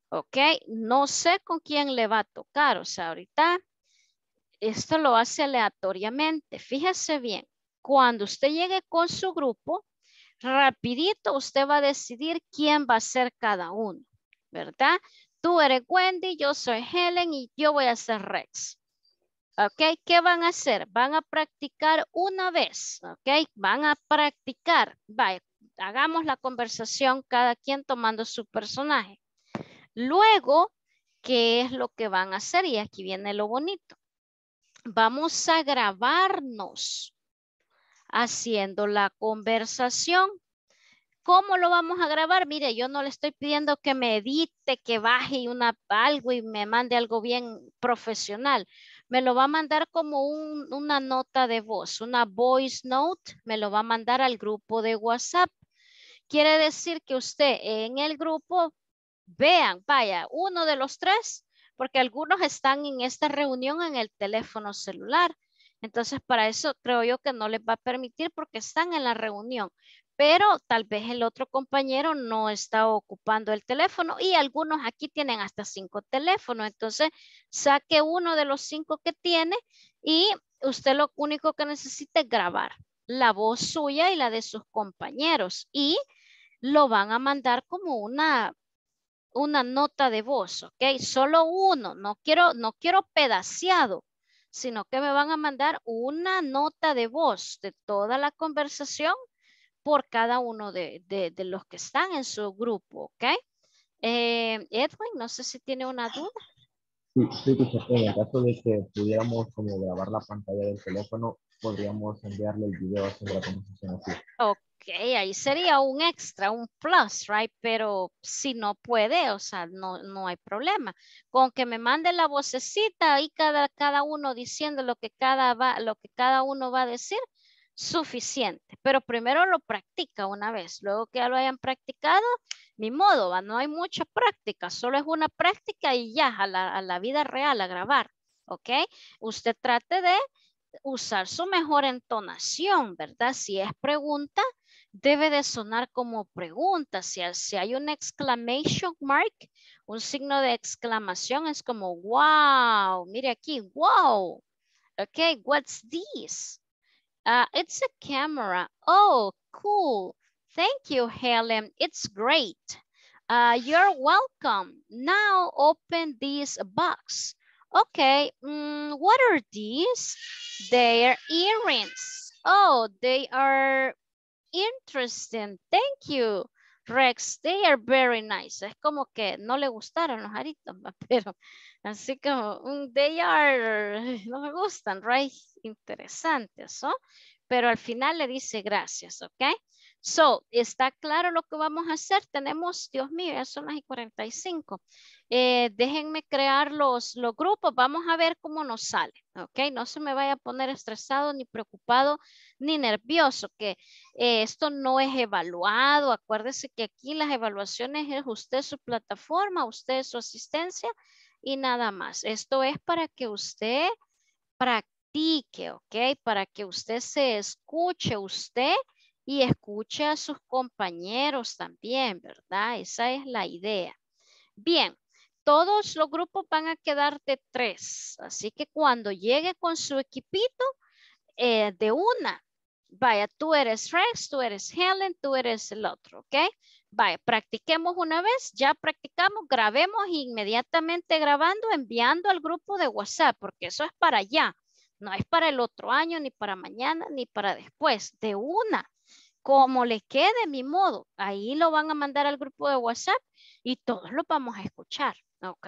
¿ok? No sé con quién le va a tocar, o sea, ahorita esto lo hace aleatoriamente. Fíjese bien, cuando usted llegue con su grupo, rapidito usted va a decidir quién va a ser cada uno, ¿verdad? Tú eres Wendy, yo soy Helen y yo voy a ser Rex. ¿Ok? ¿Qué van a hacer? Van a practicar una vez, ¿ok? Van a practicar. Vaya, hagamos la conversación cada quien tomando su personaje. Luego, ¿qué es lo que van a hacer? Y aquí viene lo bonito. Vamos a grabarnos haciendo la conversación. ¿Cómo lo vamos a grabar? Mire, yo no le estoy pidiendo que me edite, que baje una, algo y me mande algo bien profesional. Me lo va a mandar como un- una nota de voz, una voice note, me lo va a mandar al grupo de WhatsApp. Quiere decir que usted en el grupo, vean, vaya, uno de los tres, porque algunos están en esta reunión en el teléfono celular. Entonces, para eso creo yo que no les va a permitir porque están en la reunión pero tal vez el otro compañero no está ocupando el teléfono y algunos aquí tienen hasta cinco teléfonos. Entonces, saque uno de los cinco que tiene y usted lo único que necesita es grabar la voz suya y la de sus compañeros y lo van a mandar como una una nota de voz, ¿ok? Solo uno, no quiero, no quiero pedaciado, sino que me van a mandar una nota de voz de toda la conversación por cada uno de, de- de los que están en su grupo, ¿ok? Eh, Edwin, no sé si tiene una duda. Sí, sí, teacher, en el caso de que pudiéramos como grabar la pantalla del teléfono, podríamos enviarle el video haciendo la conversación así. Ok, ahí sería un extra, un plus, right? Pero si no puede, o sea, no, no hay problema. Con que me mande la vocecita y cada, cada uno diciendo lo que cada, va, lo que cada uno va a decir, suficiente. Pero primero lo practica una vez. Luego que ya lo hayan practicado, ni modo, ¿va? no hay mucha práctica, solo es una práctica y ya a la, a la vida real, a grabar. ¿Ok? Usted trate de usar su mejor entonación, ¿verdad? Si es pregunta, debe de sonar como pregunta. Si, si hay un exclamation mark, un signo de exclamación, es como, wow, mire aquí, wow. Okay, what's this? Uh, it's a camera. Oh, cool. Thank you, Helen. It's great. Uh, you're welcome. Now open this box. Okay, mm, what are these? They're earrings. Oh, they are interesting. Thank you, Rex. They are very nice. Es como que no le gustaron los aritos, pero así como, mm, they are, no me gustan, right? Interesantes, ¿no? Pero al final le dice gracias, ¿ok? So, ¿está claro lo que vamos a hacer? Tenemos, Dios mío, ya son las y 45. Eh, déjenme crear los, los grupos. Vamos a ver cómo nos sale, ¿ok? No se me vaya a poner estresado, ni preocupado, ni nervioso, que eh, esto no es evaluado. Acuérdese que aquí las evaluaciones es usted su plataforma, usted su asistencia y nada más. Esto es para que usted practique, ¿ok? Para que usted se escuche usted y escuche a sus compañeros también, ¿verdad? Esa es la idea. Bien, todos los grupos van a quedar de tres, así que cuando llegue con su equipito, eh, de una, vaya, tú eres Rex, tú eres Helen, tú eres el otro, ¿ok? Vaya, practiquemos una vez, ya practicamos, grabemos inmediatamente grabando, enviando al grupo de WhatsApp, porque eso es para allá. No es para el otro año, ni para mañana, ni para después. De una. Como le quede mi modo. Ahí lo van a mandar al grupo de WhatsApp y todos lo vamos a escuchar. ¿Ok?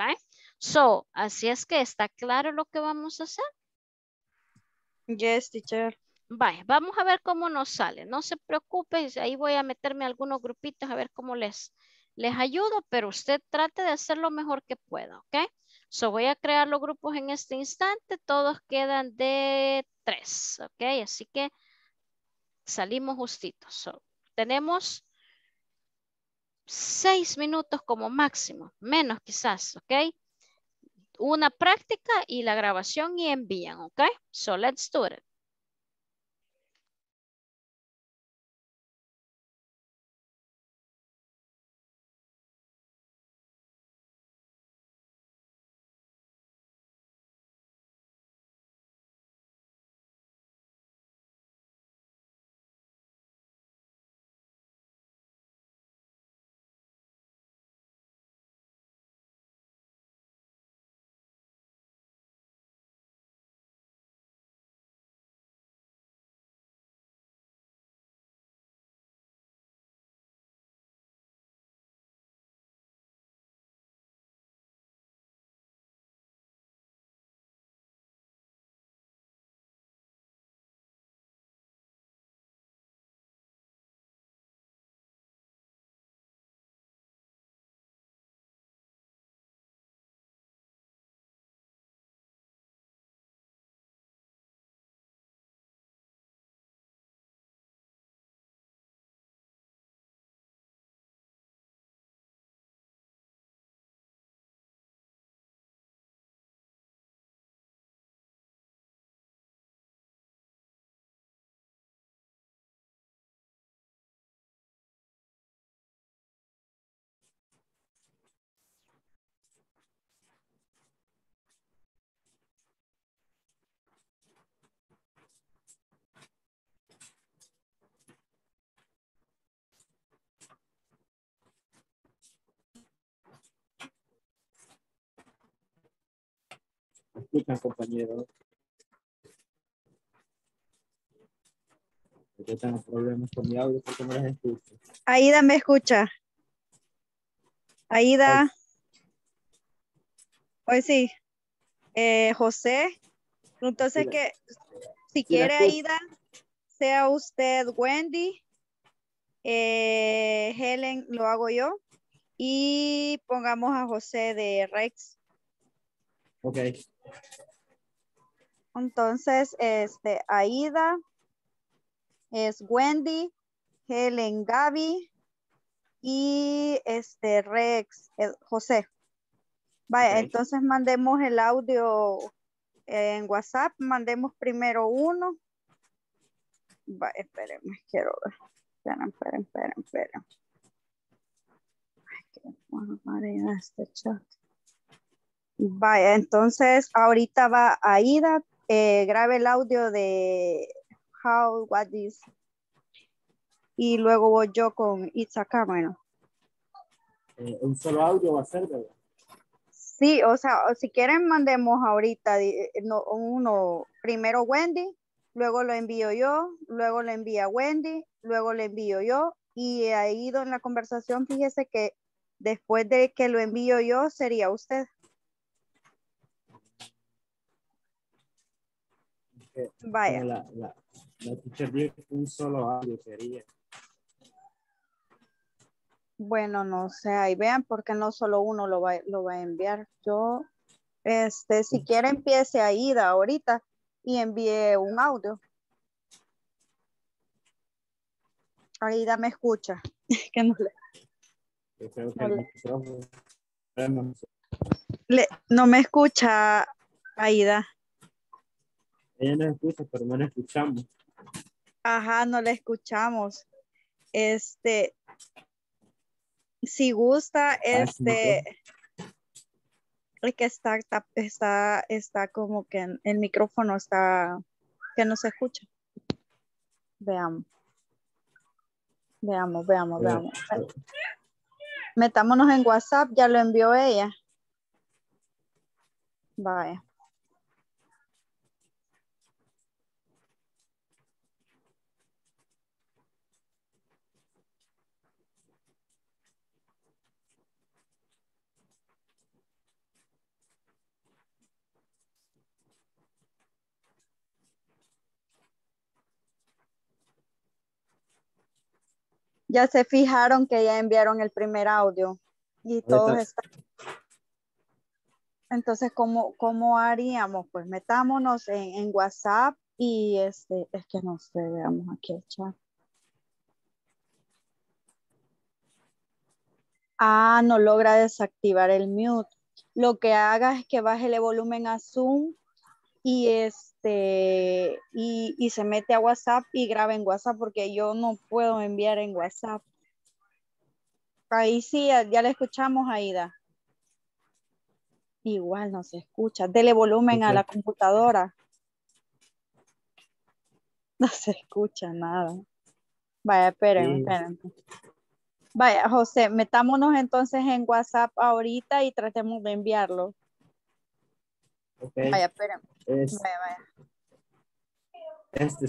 So, así es que está claro lo que vamos a hacer. Yes, teacher. Vaya, vamos a ver cómo nos sale. No se preocupe, ahí voy a meterme a algunos grupitos a ver cómo les, les ayudo, pero usted trate de hacer lo mejor que pueda, ¿ok? So voy a crear los grupos en este instante, todos quedan de tres, ¿ok? Así que salimos justitos. So, tenemos seis minutos como máximo, menos quizás, ¿ok? Una práctica y la grabación y envían, ¿ok? So let's do it. Escuchan, compañeros. Yo tengo problemas con mi audio porque no les escucho. Aida me escucha. Aida. Hoy sí. Eh, José. Entonces Sí, que si quiere. Aida, sea usted Wendy. eh, Helen lo hago yo. Y pongamos a José de Rex. Ok. Entonces, este, Aida es Wendy, Helen Gaby y este Rex José. Vaya, entonces mandemos el audio en WhatsApp, mandemos primero uno. Va, espérenme, quiero ver. Esperen, esperen, esperen, esperen. Ay, qué barbaridad este chat. Vaya, entonces ahorita va Aida, eh, grabe el audio de How, What is, y luego voy yo con It's a Camera. Eh, un solo audio va a ser, ¿verdad? Sí, o sea, si quieren mandemos ahorita eh, no, uno, primero Wendy, luego lo envío yo, luego lo envía Wendy, luego lo envío yo y ahí en la conversación fíjese que después de que lo envío yo sería usted. Que- Vaya. La, la, la teacher dijo que un solo audio sería. Bueno, no sé, ahí vean porque no solo uno lo va, lo va a enviar. Yo, este, si quiere empiece a ir ahorita y envíe un audio. Aida me escucha. que no, Yo creo que le- no me escucha, Aida. Ella nos escucha, pero no la escuchamos. Ajá, no le escuchamos. Este, si gusta, este, es que está, está, está, como que el micrófono está, que no se escucha. Veamos. Veamos, veamos, Eh, veamos. Metámonos en WhatsApp, ya lo envió ella. Vaya. Ya se fijaron que ya enviaron el primer audio y todos están. Entonces, ¿cómo, ¿cómo haríamos? Pues metámonos en, en WhatsApp y este, es que no sé, veamos aquí el chat. Ah, no logra desactivar el mute. Lo que haga es que baje el volumen a Zoom y este y, y se mete a WhatsApp y grabe en WhatsApp porque yo no puedo enviar en WhatsApp. Ahí sí, ya, ya le escuchamos, Aida. Igual no se escucha. Dele volumen a la computadora. No se escucha nada. Vaya, esperen, Sí. esperen. Vaya, José, metámonos entonces en WhatsApp ahorita y tratemos de enviarlo. Ok. Vaya, esperen. Es, Vaya, vaya. este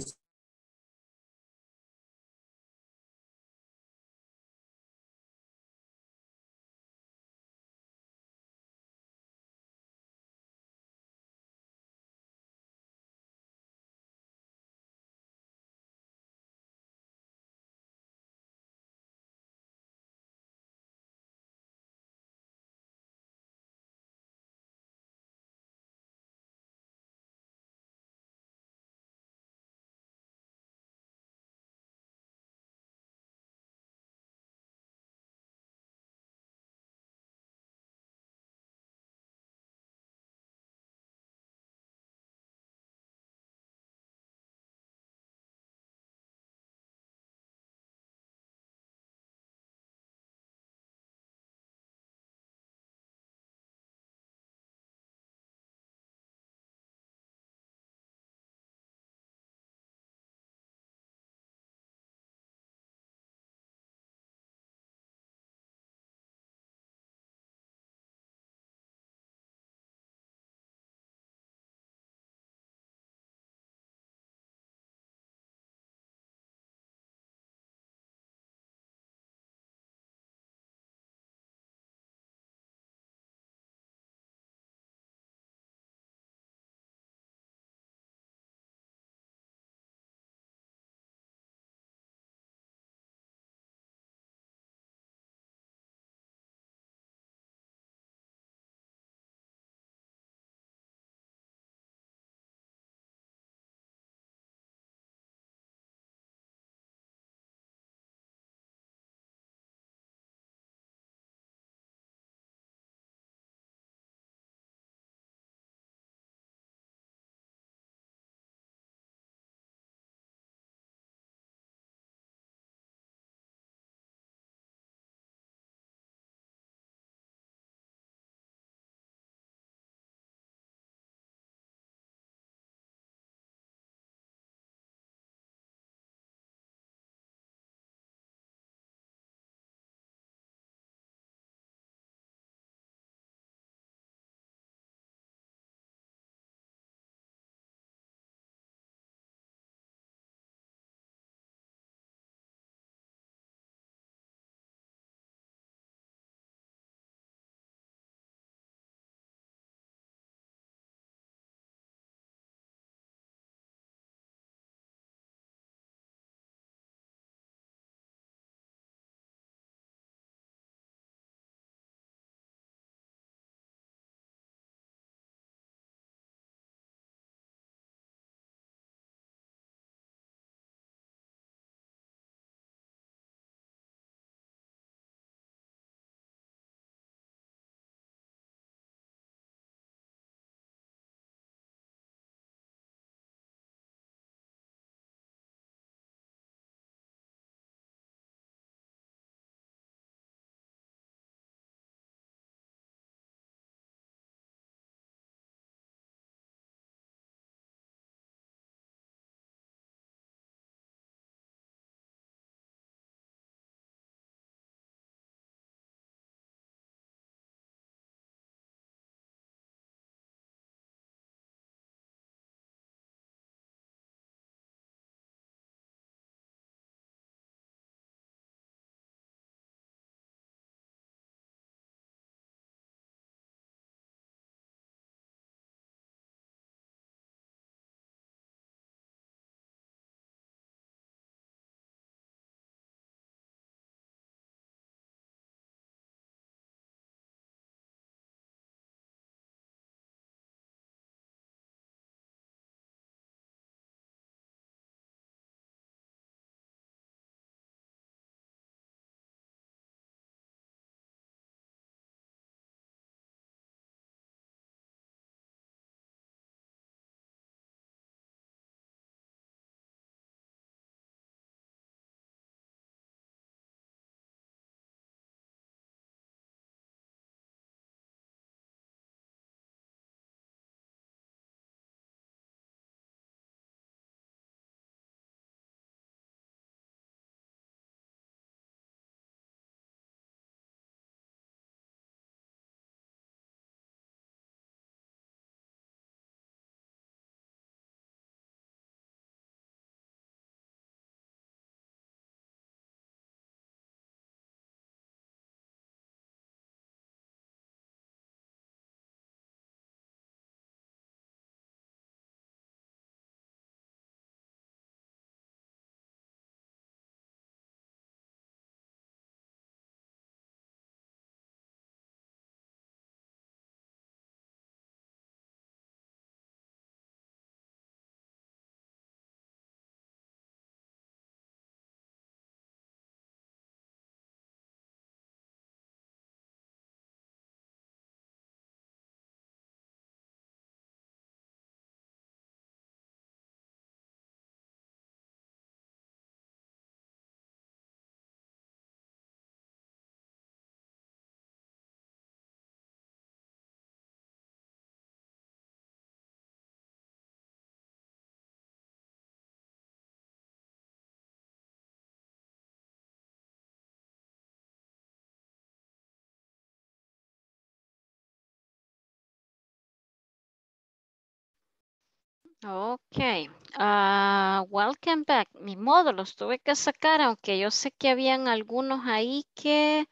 Ok. ah, welcome back. Mi modo los tuve que sacar, aunque yo sé que habían algunos ahí que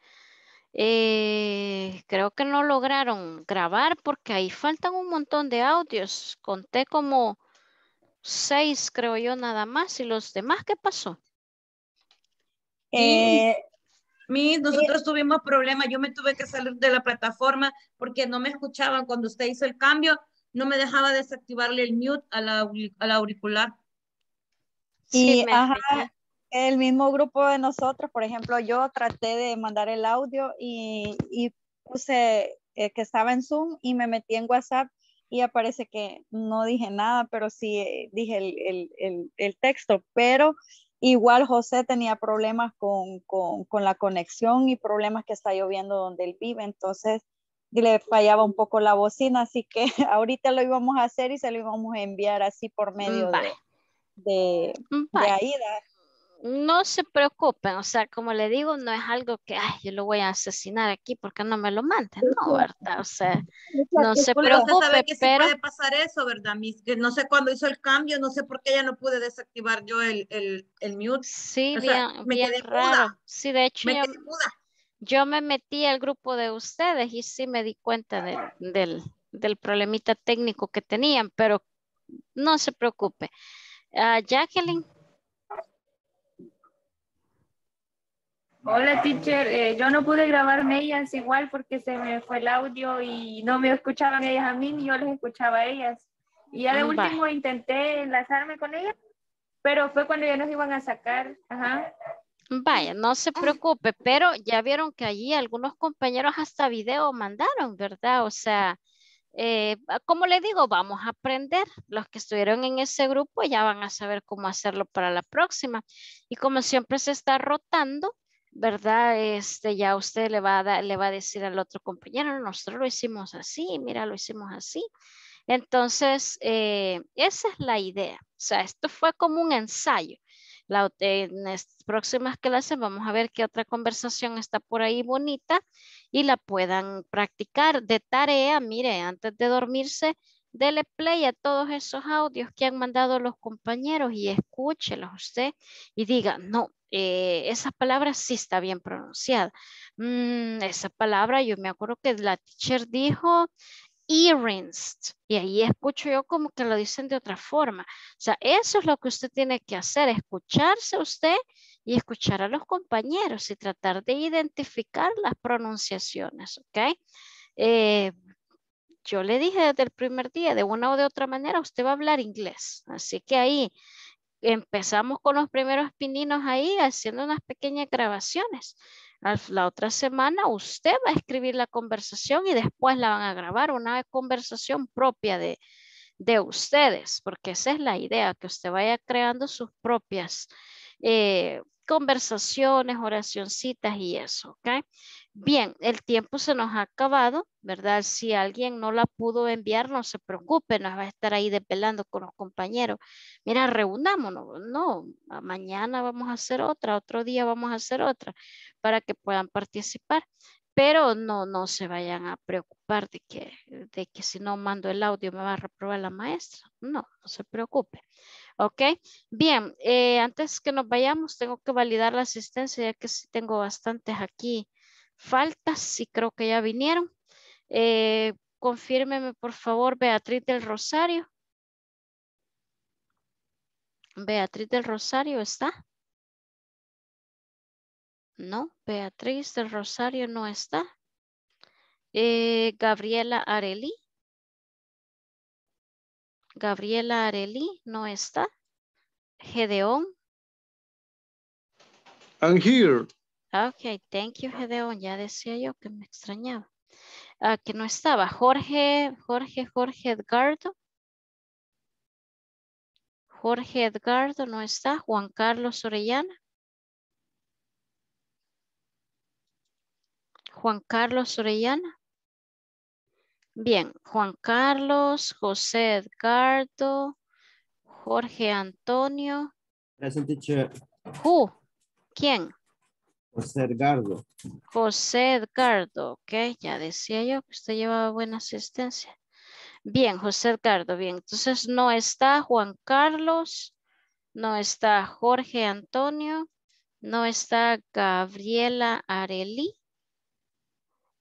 eh, creo que no lograron grabar porque ahí faltan un montón de audios. Conté como seis, creo yo, nada más. ¿Y los demás qué pasó? Eh, Mi, nosotros tuvimos problemas, yo me tuve que salir de la plataforma porque no me escuchaban cuando usted hizo el cambio, no me dejaba desactivarle el mute a la auri- al auricular. Sí, Y ajá, el mismo grupo de nosotros, por ejemplo, yo traté de mandar el audio y, y puse eh, que estaba en Zoom y me metí en WhatsApp y aparece que no dije nada, pero sí eh, dije el, el- el- el texto, pero igual José tenía problemas con, con- con la conexión y problemas que está lloviendo donde él vive, entonces le fallaba un poco la bocina, así que ahorita lo íbamos a hacer y se lo íbamos a enviar así por medio de, de, de Vaya. Aida. No se preocupen, o sea, como le digo, no es algo que, ay, yo lo voy a asesinar aquí porque no me lo manden, no, ¿verdad? O sea, no se Pero usted sabe preocupe, que sí pero puede pasar eso, ¿verdad, Miss? Que no sé cuándo hizo el cambio, no sé por qué ya no pude desactivar yo el, el, el mute. sí, O sea, bien, me bien quedé raro. muda, Sí, de hecho, me yo, quedé muda. Yo me metí al grupo de ustedes y sí me di cuenta del, del, del problemita técnico que tenían, pero no se preocupe. Ah, Jacqueline, Hola, teacher. Eh, yo no pude grabarme ellas igual porque se me fue el audio y no me escuchaban ellas a mí ni yo les escuchaba a ellas. Y ya de Mm, va. último intenté enlazarme con ellas, pero fue cuando ya nos iban a sacar. Ajá. Vaya, no se preocupe, pero ya vieron que allí algunos compañeros hasta video mandaron, ¿verdad? O sea, eh, ah, como le digo, vamos a aprender. Los que estuvieron en ese grupo ya van a saber cómo hacerlo para la próxima. Y como siempre se está rotando, ¿verdad? Este, ya usted le va a dar- le va a decir al otro compañero, "No, nosotros lo hicimos así, mira, lo hicimos así. Entonces, eh, esa es la idea. O sea, esto fue como un ensayo. La, en las próximas clases vamos a ver qué otra conversación está por ahí bonita y la puedan practicar de tarea. Mire, antes de dormirse, dele play a todos esos audios que han mandado los compañeros y escúchelos usted y diga, no, eh, esa palabra sí está bien pronunciada. Mm, esa palabra, yo me acuerdo que la teacher dijo earrings. Y ahí escucho yo como que lo dicen de otra forma. O sea, eso es lo que usted tiene que hacer, escucharse usted y escuchar a los compañeros y tratar de identificar las pronunciaciones, ¿ok? Eh, yo le dije desde el primer día, de una o de otra manera, usted va a hablar inglés. Así que ahí empezamos con los primeros pininos ahí haciendo unas pequeñas grabaciones. La otra semana usted va a escribir la conversación y después la van a grabar, una conversación propia de, de ustedes, porque esa es la idea, que usted vaya creando sus propias eh, conversaciones, oracioncitas y eso, ¿ok? Bien, el tiempo se nos ha acabado, ¿verdad? Si alguien no la pudo enviar, no se preocupe, nos va a estar ahí desvelando con los compañeros. Mira, reunámonos, no, mañana vamos a hacer otra, otro día vamos a hacer otra, para que puedan participar. Pero no, no se vayan a preocupar de que, de que si no mando el audio me va a reprobar la maestra. No, no se preocupe. ¿Ok? Bien, eh, antes que nos vayamos, tengo que validar la asistencia, ya que sí tengo bastantes aquí faltas y creo que ya vinieron. Eh, confírmeme, por favor, Beatriz del Rosario. Beatriz del Rosario está. No, Beatriz del Rosario no está. Eh, Gabriela Areli. Gabriela Areli no está. Gedeón. I'm here. Ok, thank you, Gedeón. Ya decía yo que me extrañaba. Ah, que no estaba. Jorge, Jorge, Jorge Edgardo. Jorge Edgardo no está. Juan Carlos Orellana. Juan Carlos Orellana. Bien, Juan Carlos, José Edgardo, Jorge Antonio. Present teacher. Who? ¿Quién? José Edgardo. José Edgardo, ok, ya decía yo que usted llevaba buena asistencia. Bien, José Edgardo, bien. Entonces no está Juan Carlos, no está Jorge Antonio, no está Gabriela Areli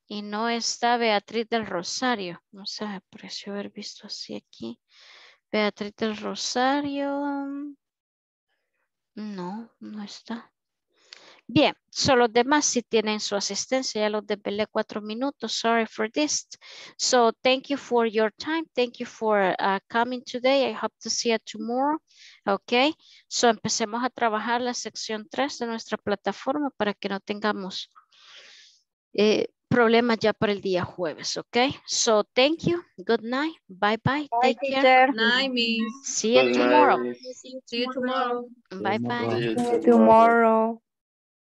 y no está Beatriz del Rosario. No sé, me pareció haber visto así aquí. Beatriz del Rosario. No, no está. Bien, so los demás sí tienen su asistencia. Ya los desvelé cuatro minutos. Sorry for this. So thank you for your time. Thank you for uh, coming today. I hope to see you tomorrow. Ok. So empecemos a trabajar la sección 3 de nuestra plataforma para que no tengamos eh, problemas ya para el día jueves. Ok. So thank you. Good night. Bye bye. Bye, Take care. teacher. Night, Miss. See you Good tomorrow. night. See you tomorrow. Bye bye. See you Tomorrow.